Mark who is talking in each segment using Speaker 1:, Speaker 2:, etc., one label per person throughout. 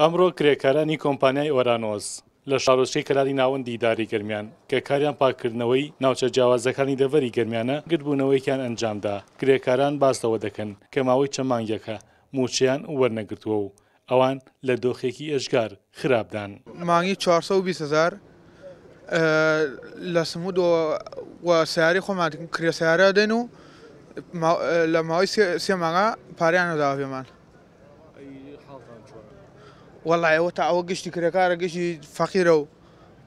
Speaker 1: ئەمڕۆ کرێکارانی کۆمپانیای ئۆرانۆس لە شارۆچکەی کەلاری ناوەند دیداری گەرمیان کە کاریان پاککردنەوەی ناوچە جیاوازەکانی دەڤەری گەرمیانە گردبوونەوەیەکیان ئەنجامدا کرێکاران باس لەوە دەکەن کە ماوەی چەند مانگێکە مووچەیان وەرنەگرتووە و ئەوان لە دۆخێکی ئێجگار خراپ دان.
Speaker 2: مانگی چوار سەد و بیست هەزار لە سموود و سەیارەی خۆمان کرێ سەیارە دەین و لە ماوەی سێ مانگە پارەیان نەداوە پێمان وەڵایەوە تا ئەوە گشتی کرێکارە گشتی فەقیرە و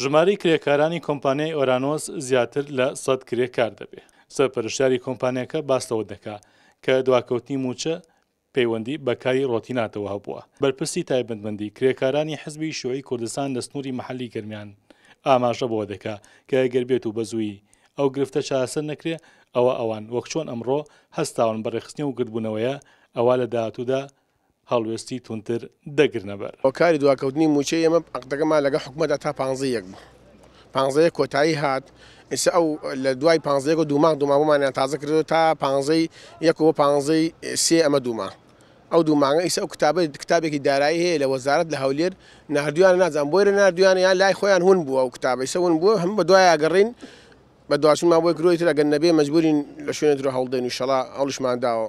Speaker 1: ژمارەی کرێکارانی کۆمپانیای ئۆرانۆس زیاتر لە سەد کرێکار دەبێ. سەرپەرشتیاری کۆمپانیاکە باس لەوە دەکا کە دواکەوتنی مووچە پەیوەندی بە کاری رۆتیناتەوە هەبووە. بەرپرسی تایبەتمەندی کرێکارانی حزبی شیوعی کوردستان لە سنووری مەحەلی گەرمیان ئاماژە بەوە دەکا کە گەر بێتوو بە زوویی ئەو گرفتە چارەسەر نەکرێ ئەوا ئەوان وەک چۆن ئەمڕۆ هەستاون بە رێکخستنی ئەو گردبوونەوەیە ئەوا لە داهاتوودا هەڵوێستی توندتر دەگرنە
Speaker 3: بەر. هۆکاری دواکەوتنی مووچەی ئێمە عەقدەکەمان لەگەڵ حکومەتدا تا پانزە ی یەک بوو پانزە یەک کۆتایی هات ئیستا ئەو لە دوای پانزە یەک و دوو مانگ دوو مانگ بۆمانیان تازە کردەوە تا پانزە ی یەک و بۆ پانزە ی سێ ئەمە دوو مانگ ئەو دوو مانگە ئیستا ئەو کتابە کتابێکی دارایی هەیە لە وەزارەت لە هەولێر ناردویانە نازانم بۆیە ناردویانە یان لای خۆیان ون بووە ئەو کتابە ئیستا ون بووە هەموو بەدوای ئەگەڕێین بەدواچوونمان بۆی کردووە ئیتر ئەگەر نەبێ مەجبوورین لە
Speaker 1: شوێنێک تر هەوڵ دەدەین ئیشەڵا هەوڵیشمان داوە.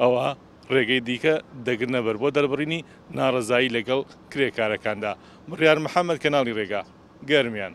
Speaker 1: ئەوا ڕێگەی دیکە دەگرنە بەر بۆ دەربڕینی ناڕەزایی لەگەڵ کرێکارەکاندا. بڕیار محەمەد، کەناڵی ڕێگا، گەرمیان.